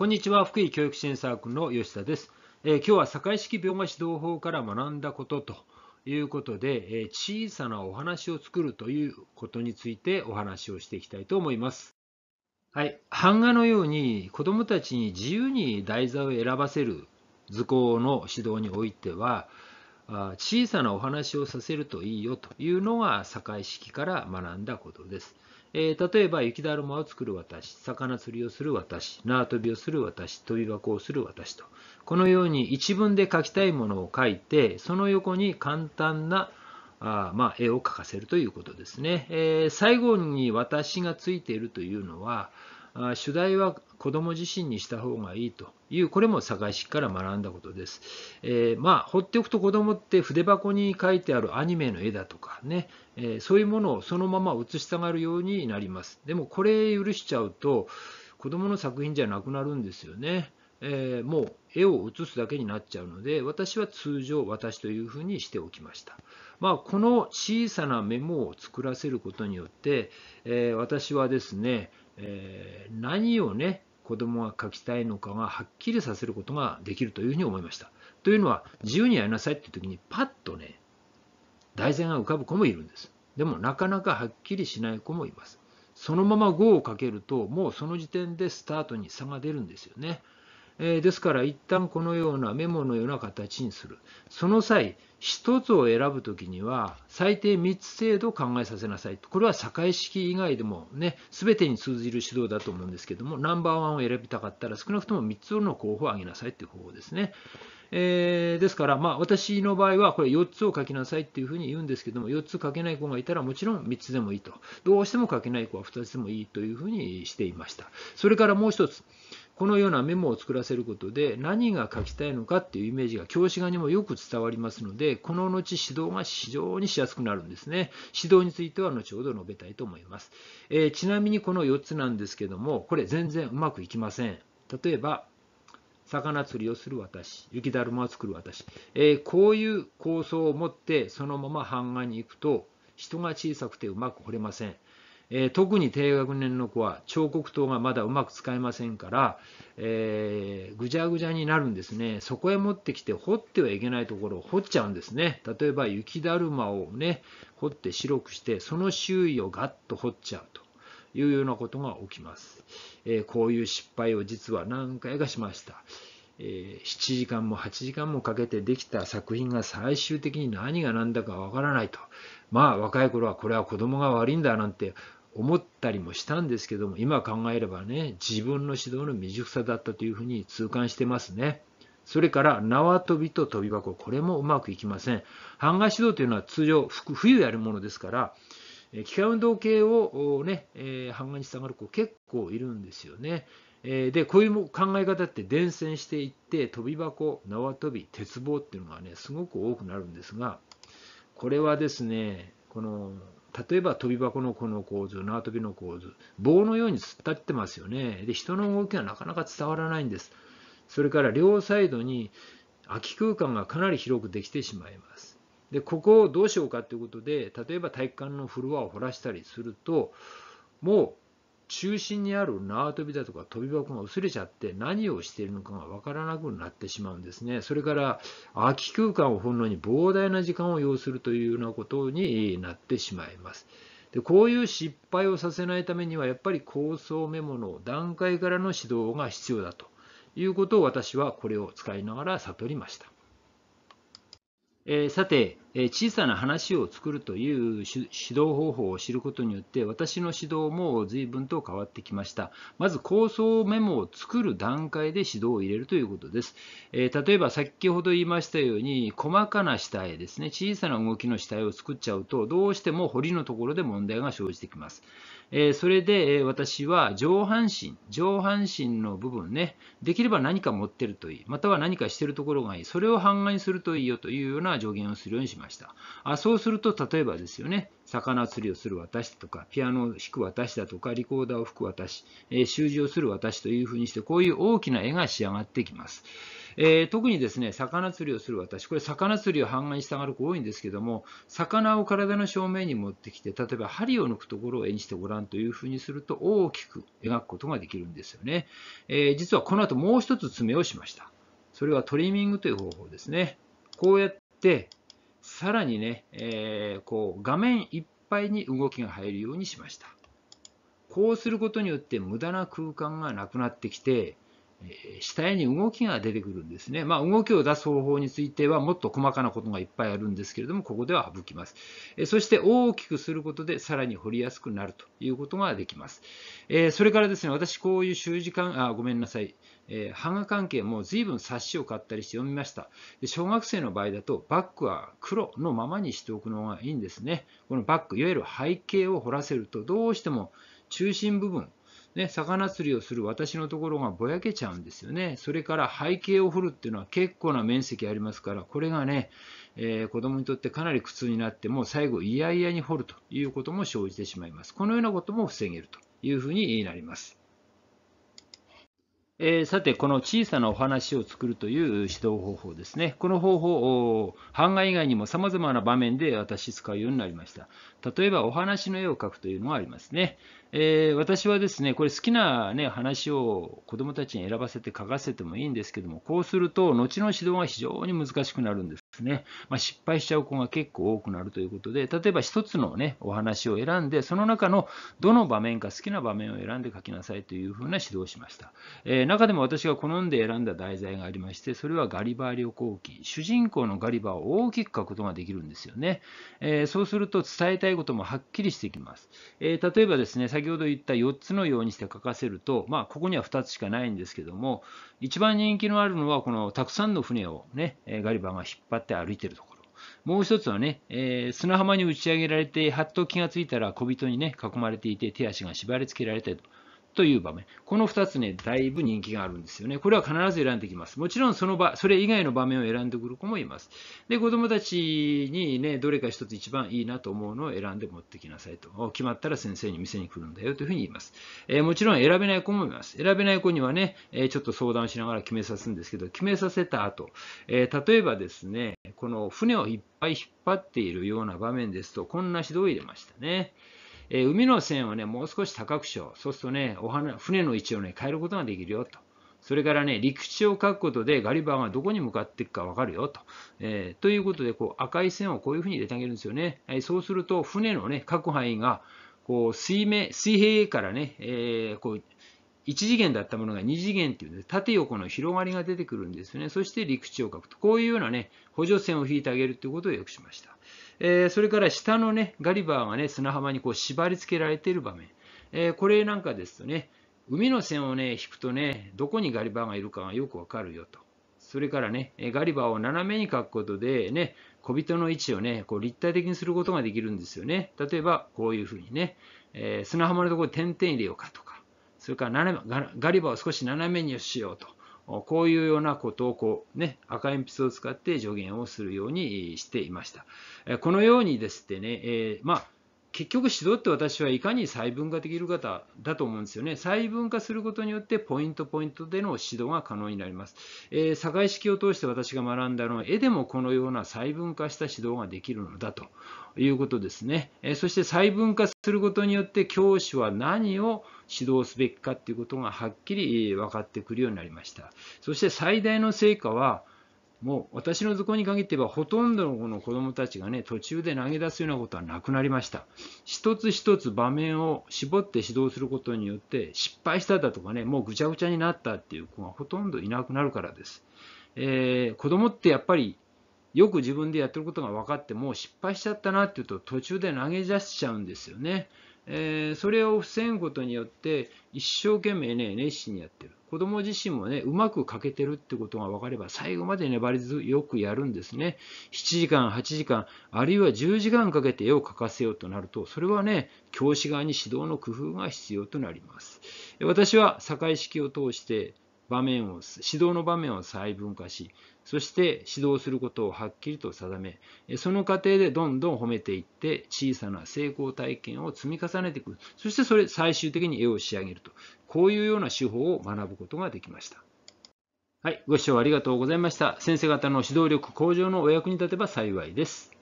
こんにちは。福井教育支援サークルの吉田です、えー、今日は堺式描画指導法から学んだことということで、えー、小さなお話を作るということについてお話をしていきたいと思います。はい、版画のように子どもたちに自由に題材を選ばせる図工の指導においては小さなお話をさせるといいよというのが堺式から学んだことです。えー、例えば雪だるまを作る私、魚釣りをする私、縄跳びをする私、跳び箱をする私と、このように一文で書きたいものを書いて、その横に簡単なあまあ、絵を描かせるということですね。えー、最後に私がついているというのは、主題は子供自身にした方がいいという、これも堺市から学んだことです。えー、まあ、放っておくと子供って筆箱に書いてあるアニメの絵だとかね、えー、そういうものをそのまま写したがるようになります。でもこれ許しちゃうと、子供の作品じゃなくなるんですよね。えー、もう絵を写すだけになっちゃうので、私は通常私というふうにしておきました。まあ、この小さなメモを作らせることによって、え、私はですね、えー、何をね、子供が書きたいのかがはっきりさせることができるというふうに思いました。というのは、自由にやりなさいっていう時に、パッとね、題材が浮かぶ子もいるんです。でも、なかなかはっきりしない子もいます。そのまま5をかけると、もうその時点でスタートに差が出るんですよね。えですから一旦このようなメモのような形にする。その際、1つを選ぶときには最低3つ程度考えさせなさい。これは堺式以外でもね、全てに通じる指導だと思うんですけども、ナンバーワンを選びたかったら少なくとも3つの候補を挙げなさいという方法ですね。えー、ですから、まあ、私の場合はこれ4つを書きなさいっていうふうに言うんですけども、4つ書けない子がいたらもちろん3つでもいいと。どうしても書けない子は2つでもいいというふうにしていました。それからもう1つ。このようなメモを作らせることで何が書きたいのかっていうイメージが教師側にもよく伝わりますので、この後指導が非常にしやすくなるんですね。指導については後ほど述べたいと思います。えー、ちなみにこの4つなんですけども、これ全然うまくいきません。例えば、魚釣りをする私、雪だるまを作る私、えー、こういう構想を持ってそのまま版画に行くと人が小さくてうまく彫れません。えー、特に低学年の子は彫刻刀がまだうまく使えませんから、えー、ぐちゃぐちゃになるんですね。そこへ持ってきて掘ってはいけないところを掘っちゃうんですね。例えば雪だるまをね、掘って白くして、その周囲をガッと掘っちゃうと。いうようなことが起きます。えー、こういう失敗を実は何回かしました。えー、7時間も8時間もかけてできた作品が最終的に何が何だかわからないと。まあ若い頃はこれは子供が悪いんだなんて思ったりもしたんですけども、今考えればね、自分の指導の未熟さだったというふうに痛感してますね。それから縄跳びと跳び箱、これもうまくいきません。版画指導というのは通常、冬やるものですから、機械運動系をね、えー、版画に従う子結構いるんですよね。で、こういう考え方って伝染していって、跳び箱、縄跳び、鉄棒っていうのがね、すごく多くなるんですが、これはですね、この例えば跳び箱のこの構図、縄跳びの構図、棒のように突っ立ってますよね。で、人の動きがなかなか伝わらないんです。それから両サイドに空き空間がかなり広くできてしまいます。で、ここをどうしようかということで、例えば体育館のフロアを掘らしたりすると、もう中心にある縄跳びだとか跳び箱が薄れちゃって何をしているのかがわからなくなってしまうんですね。それから空き空間を掘るのに膨大な時間を要するというようなことになってしまいます。でこういう失敗をさせないためにはやっぱり構想メモの段階からの指導が必要だということを私はこれを使いながら悟りました。えー、さて、えー、小さな話を作るという指導方法を知ることによって私の指導も随分と変わってきました。まず構想メモを作る段階で指導を入れるということです。えー、例えば先ほど言いましたように細かな下絵ですね、小さな動きの下絵を作っちゃうとどうしても彫りのところで問題が生じてきます。えそれで、え私は上半身、上半身の部分ね、できれば何か持ってるといい、または何かしてるところがいい、それを版画にするといいよというような助言をするようにしました。あそうすると、例えばですよね、魚釣りをする私とか、ピアノを弾く私だとか、リコーダーを吹く私、え習字をする私というふうにして、こういう大きな絵が仕上がってきます。えー、特にですね、魚釣りをする私、これ魚釣りを半眼したがる子多いんですけども、魚を体の正面に持ってきて、例えば針を抜くところを絵にしてごらんというふうにすると大きく描くことができるんですよね。えー、実はこの後もう一つ爪をしました。それはトリミングという方法ですね。こうやって、さらにね、えー、こう画面いっぱいに動きが入るようにしました。こうすることによって無駄な空間がなくなってきて、下絵に動きが出てくるんですね。まあ、動きを出す方法についてはもっと細かなことがいっぱいあるんですけれども、ここでは省きます。そして大きくすることでさらに掘りやすくなるということができます。それからですね、私こういう習字間、あ、ごめんなさい。え版画関係も随分冊子を買ったりして読みました。小学生の場合だとバックは黒のままにしておくのがいいんですね。このバック、いわゆる背景を彫らせるとどうしても中心部分、ね、魚釣りをする私のところがぼやけちゃうんですよね。それから背景を掘るっていうのは結構な面積ありますから、これがね、えー、子供にとってかなり苦痛になっても、最後いやいやに掘るということも生じてしまいます。このようなことも防げるというふうになります。えー、さて、この小さなお話を作るという指導方法ですね。この方法を、版画以外にも様々な場面で私使うようになりました。例えば、お話の絵を描くというのがありますね。えー、私はですね、これ好きな、ね、話を子どもたちに選ばせて書かせてもいいんですけども、こうすると、後の指導が非常に難しくなるんですね。まあ、失敗しちゃう子が結構多くなるということで、例えば一つの、ね、お話を選んで、その中のどの場面か好きな場面を選んで書きなさいというふうな指導をしました。えー、中でも私が好んで選んだ題材がありまして、それはガリバー旅行記。主人公のガリバーを大きく書くことができるんですよね。えー、そうすると伝えたいこともはっきりしてきます。え例えばですね、先ほど言った4つのようにして書かせると、まあ、ここには2つしかないんですけども、一番人気のあるのは、このたくさんの船をね、ガリバーが引っ張って歩いてるところ。もう一つはね、えー、砂浜に打ち上げられて、はっと気がついたら小人にね、囲まれていて、手足が縛り付けられていると。という場面。この2つね、だいぶ人気があるんですよね。これは必ず選んできます。もちろんその場、それ以外の場面を選んでくる子もいます。で、子供たちにね、どれか1つ一番いいなと思うのを選んで持ってきなさいと。決まったら先生に店に来るんだよというふうに言います。えー、もちろん選べない子もいます。選べない子にはね、えちょっと相談しながら決めさすんですけど、決めさせた後、えー、例えばですね、この船をいっぱい引っ張っているような場面ですと、こんな指導を入れましたね。え海の線をね、もう少し高くしよう。そうするとね、お花船の位置をね、変えることができるよと。それからね、陸地を描くことでガリバーがどこに向かっていくか分かるよと。えー、ということで、こう赤い線をこういうふうに入れてあげるんですよね。はい、そうすると、船のね、各範囲が、こう水面、水平からね、えー、こう1次元だったものが2次元っていうので、縦横の広がりが出てくるんですよね。そして陸地を描くと。こういうようなね、補助線を引いてあげるということをよくしました。えー、それから下のね、ガリバーがね、砂浜にこう縛り付けられている場面。えー、これなんかですとね、海の線をね、引くとね、どこにガリバーがいるかがよくわかるよと。それからね、ガリバーを斜めに描くことでね、小人の位置をね、こう立体的にすることができるんですよね。例えば、こういうふうにね、えー、砂浜のところに点々入れようかとか、それから斜めガリバーを少し斜めにしようと。こういうようなことをこう、ね、赤鉛筆を使って助言をするようにしていました。このようにですね、え、まあ、結局指導って私はいかに細分化できる方だと思うんですよね。細分化することによってポイントポイントでの指導が可能になります。えー、社会式を通して私が学んだのは絵でもこのような細分化した指導ができるのだということですね。えー、そして細分化することによって教師は何を指導すべきかということがはっきり分かってくるようになりました。そして最大の成果は、もう私の図工に限って言えばほとんどのこの子どもたちがね途中で投げ出すようなことはなくなりました。一つ一つ場面を絞って指導することによって失敗しただとかねもうぐちゃぐちゃになったっていう子がほとんどいなくなるからです、えー、子どもってやっぱりよく自分でやってることが分かってもう失敗しちゃったなっていうと途中で投げ出しちゃうんですよね。えー、それを防ぐことによって一生懸命ね熱心にやってる。子ども自身もねうまく描けてるってことが分かれば最後まで粘り強くやるんですね。7時間8時間あるいは10時間かけて絵を描かせようとなるとそれはね教師側に指導の工夫が必要となります。私は堺式を通して場面を指導の場面を細分化しそして指導することをはっきりと定めその過程でどんどん褒めていって小さな成功体験を積み重ねていくそしてそれ最終的に絵を仕上げるとこういうような手法を学ぶことができましたはい、ご視聴ありがとうございました。先生方の指導力向上のお役に立てば幸いです。